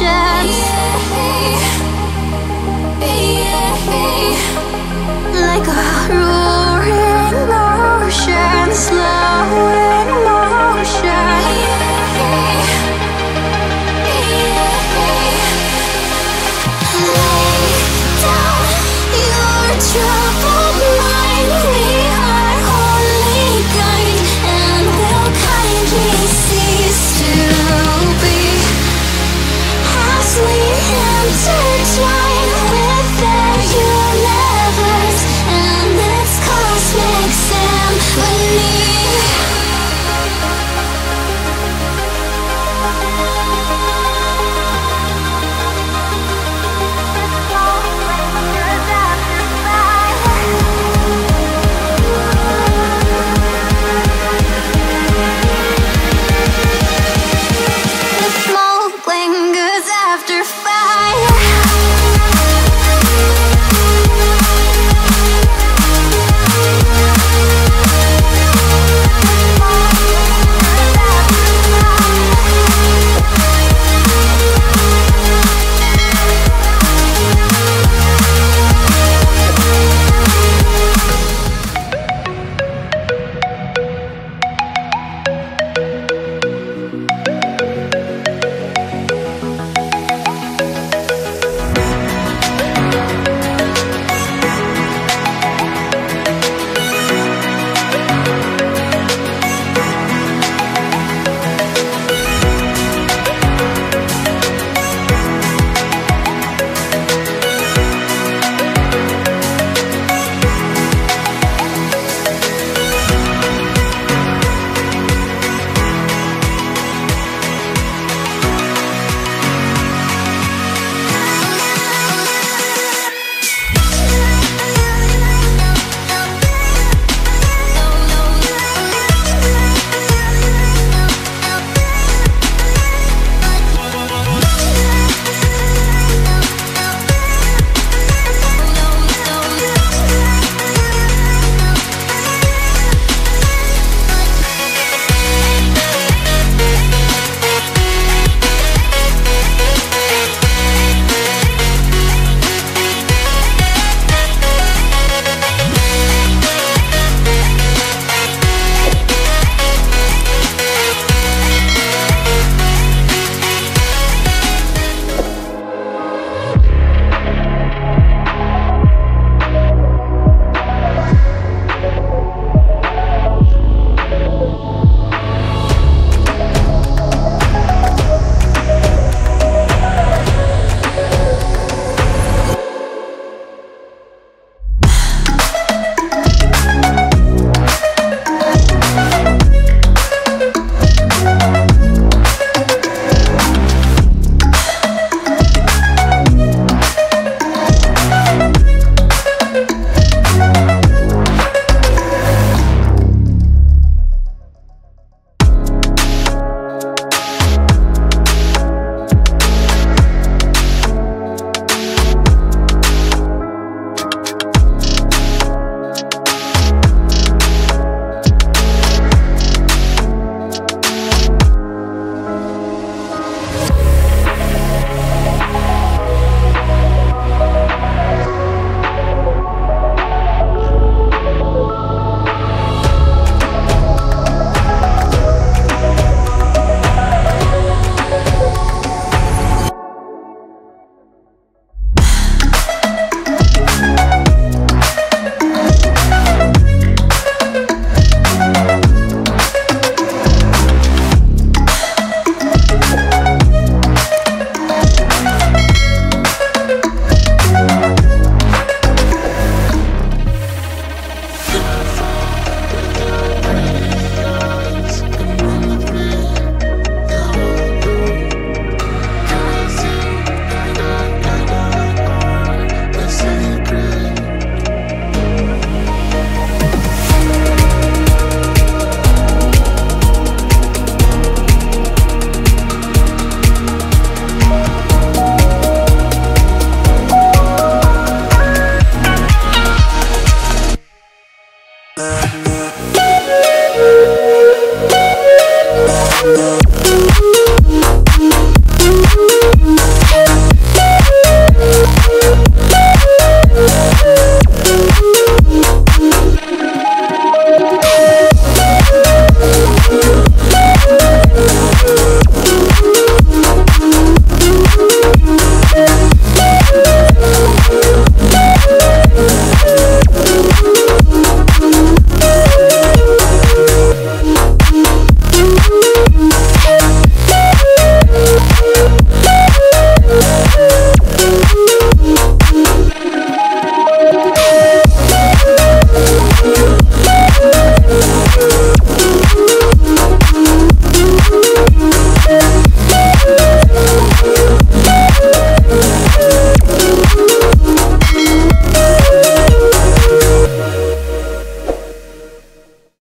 share